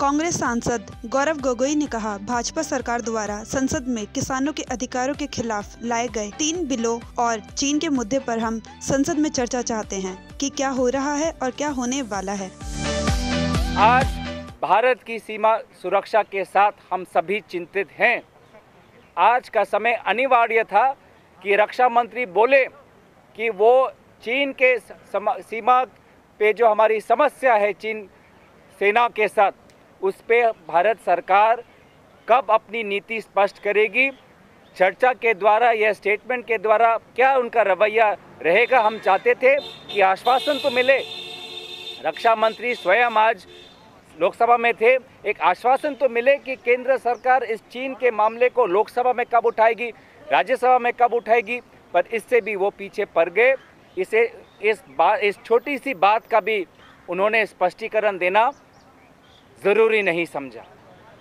कांग्रेस सांसद गौरव गोगोई ने कहा, भाजपा सरकार द्वारा संसद में किसानों के अधिकारों के खिलाफ लाए गए तीन बिलों और चीन के मुद्दे पर हम संसद में चर्चा चाहते हैं कि क्या हो रहा है और क्या होने वाला है। आज भारत की सीमा सुरक्षा के साथ हम सभी चिंतित हैं। आज का समय अनिवार्य था कि रक्षा मंत्री बोले कि वो चीन के सीमा पे जो हमारी समस्या है, चीन सेना के साथ उस पर भारत सरकार कब अपनी नीति स्पष्ट करेगी? चर्चा के द्वारा या स्टेटमेंट के द्वारा क्या उनका रवैया रहेगा? हम चाहते थे कि आश्वासन तो मिले। रक्षा मंत्री स्वयं आज लोकसभा में थे। एक आश्वासन तो मिले कि केंद्र सरकार इस चीन के मामले को लोकसभा में कब उठाएगी, राज्यसभा में कब उठाएगी, पर इससे भी वो पीछे पड़ गए। इसे, इस बात इस छोटी सी बात का भी उन्होंने स्पष्टीकरण देना। ज़रूरी नहीं समझा।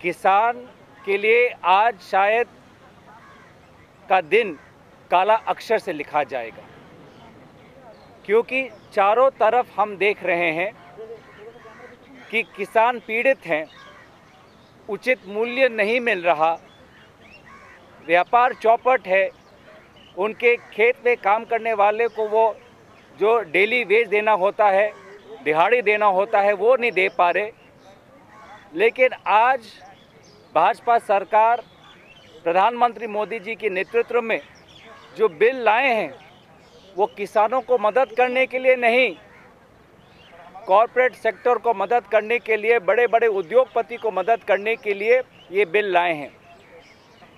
किसान के लिए आज शायद का दिन काला अक्षर से लिखा जाएगा। क्योंकि चारों तरफ़ हम देख रहे हैं कि किसान पीड़ित हैं, उचित मूल्य नहीं मिल रहा, व्यापार चौपट है, उनके खेत में काम करने वाले को वो जो डेली वेज देना होता है, दिहाड़ी देना होता है, वो नहीं दे पा रहे। लेकिन आज भाजपा सरकार प्रधानमंत्री मोदी जी के नेतृत्व में जो बिल लाए हैं, वो किसानों को मदद करने के लिए नहीं, कॉरपोरेट सेक्टर को मदद करने के लिए बड़े बड़े उद्योगपति को मदद करने के लिए ये बिल लाए हैं।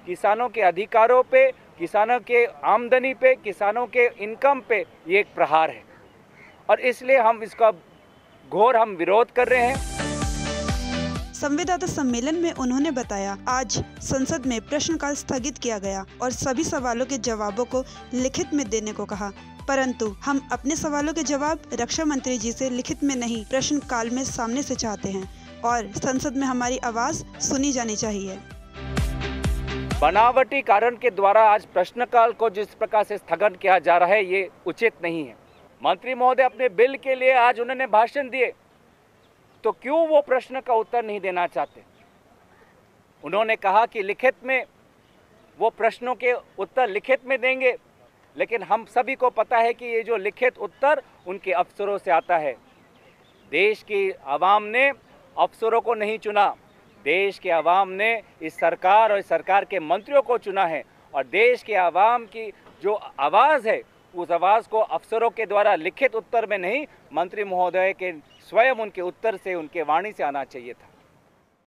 किसानों के अधिकारों पे, किसानों के आमदनी पे, किसानों के इनकम पे ये एक प्रहार है। और इसलिए हम इसका घोर हम विरोध कर रहे हैं। संवाददाता सम्मेलन में उन्होंने बताया, आज संसद में प्रश्नकाल स्थगित किया गया और सभी सवालों के जवाबों को लिखित में देने को कहा। परंतु हम अपने सवालों के जवाब रक्षा मंत्री जी से लिखित में नहीं प्रश्न काल में सामने से चाहते हैं और संसद में हमारी आवाज़ सुनी जानी चाहिए। बनावटी कारण के द्वारा आज प्रश्नकाल को जिस प्रकार से स्थगन किया जा रहा है, ये उचित नहीं है। मंत्री महोदय अपने बिल के लिए आज उन्होंने भाषण दिए। तो क्यों वो प्रश्न का उत्तर नहीं देना चाहते? उन्होंने कहा कि लिखित में वो प्रश्नों के उत्तर लिखित में देंगे, लेकिन हम सभी को पता है कि ये जो लिखित उत्तर उनके अफसरों से आता है। देश की आवाम ने अफसरों को नहीं चुना। देश के आवाम ने इस सरकार और इस सरकार के मंत्रियों को चुना है। और देश के आवाम की जो आवाज़ है उस आवाज़ को अफसरों के द्वारा लिखित उत्तर में नहीं, मंत्री महोदय के स्वयं उनके उत्तर से उनके वाणी से आना चाहिए था।